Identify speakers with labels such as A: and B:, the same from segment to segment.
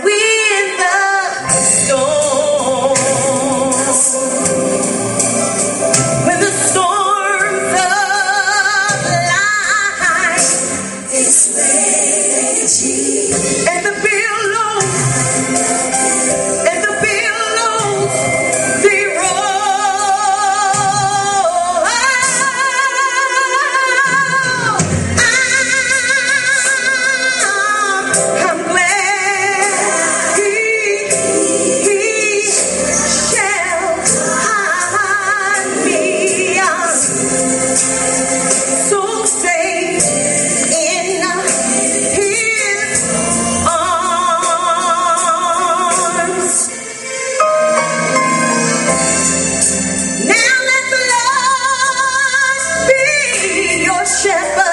A: Now we're the storm. Shepherd,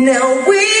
A: Now when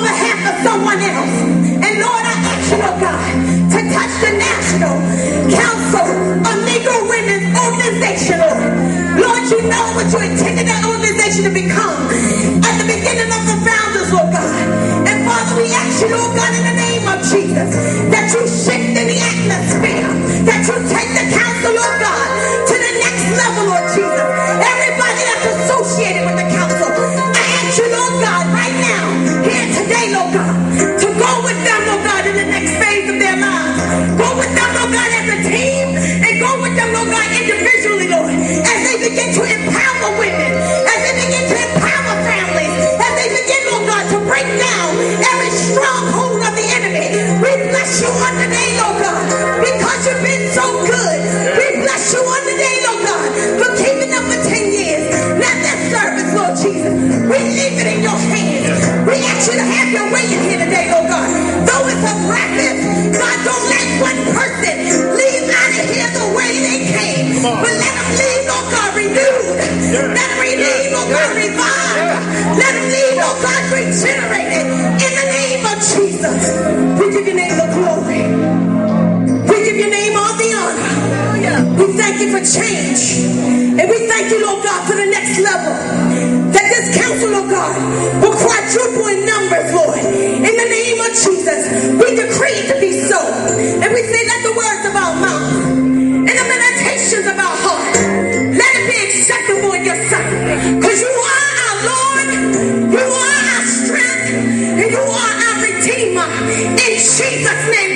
A: on behalf of someone else. And Lord, I ask you, oh God, to touch the National Council of Negro Women's Organization, Lord. Lord, you know what you intended that organization to become. Them, Lord God, name of God, revived. Let it evil oh God, regenerated in the name of Jesus. We give your name the glory. We give your name all the honor. We thank you for change. And we thank you, Lord God, for the next level. That this council, Lord God, will quadruple. In Jesus' name.